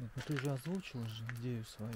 Нет, ну ты же озвучила же идею свою.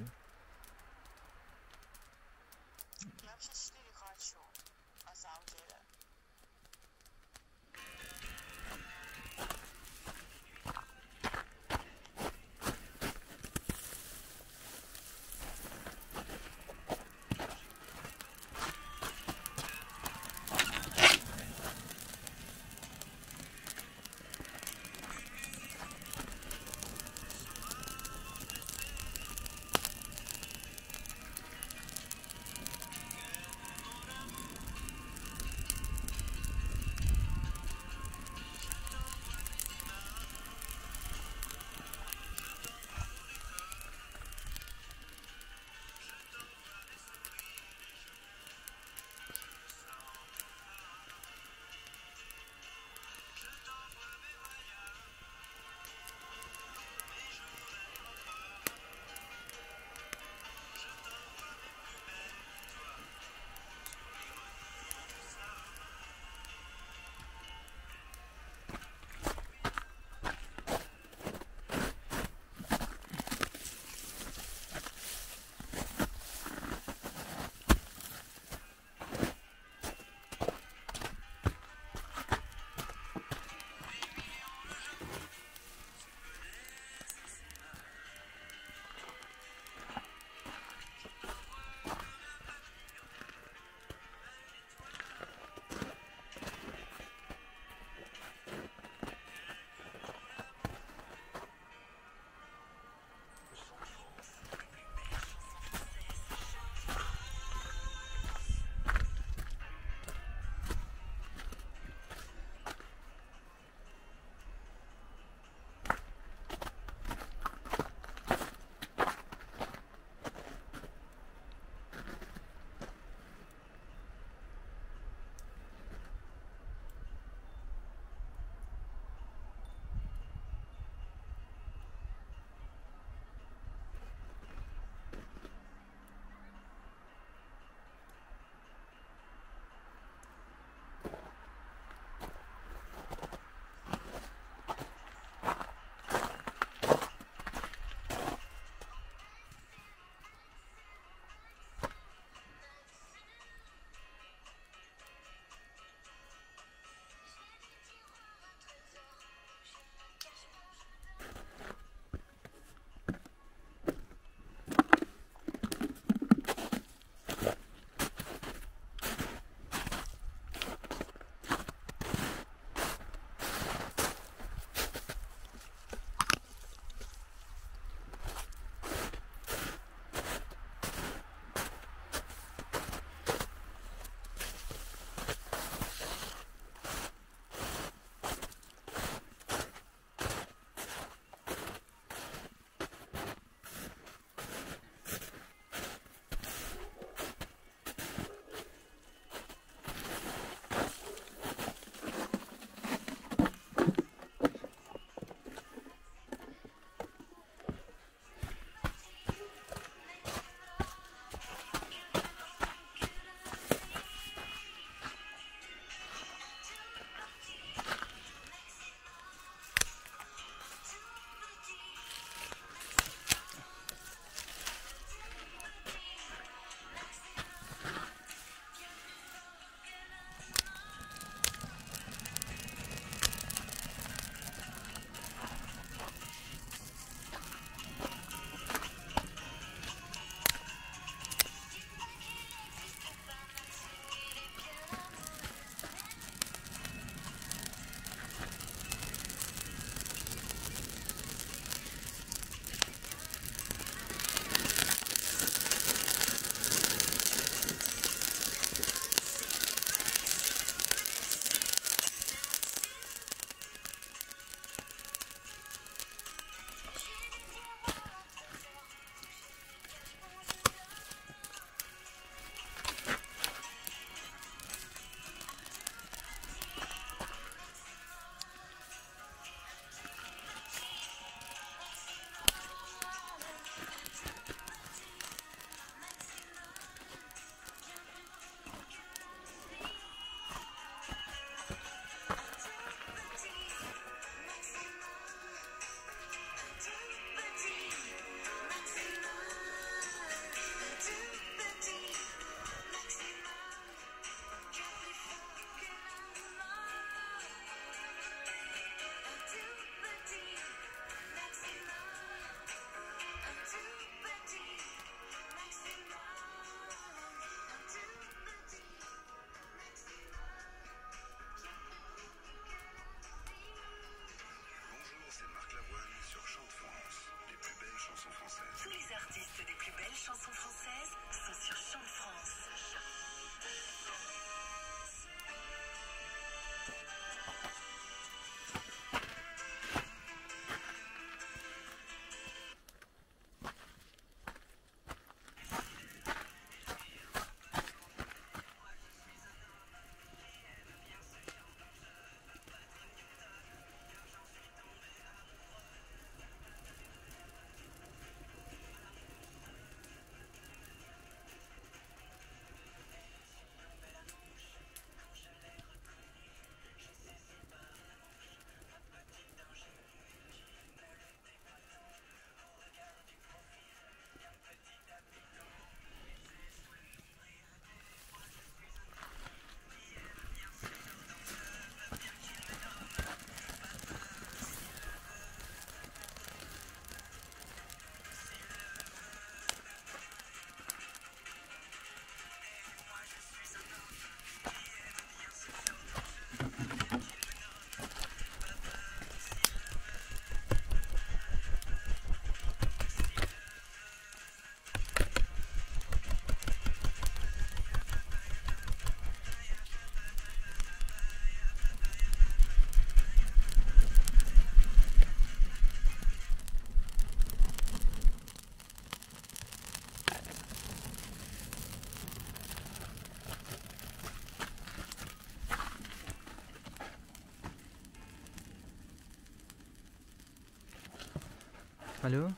Алло?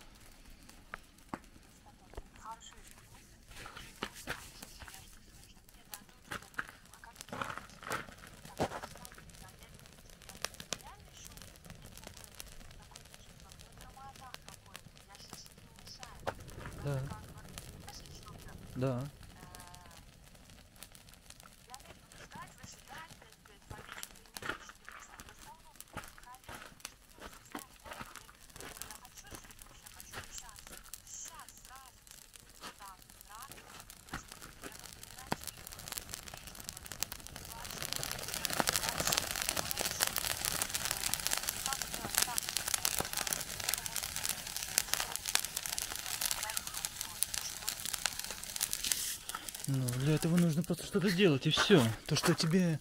Да. Да. Ну, для этого нужно просто что-то делать, и все. То, что тебе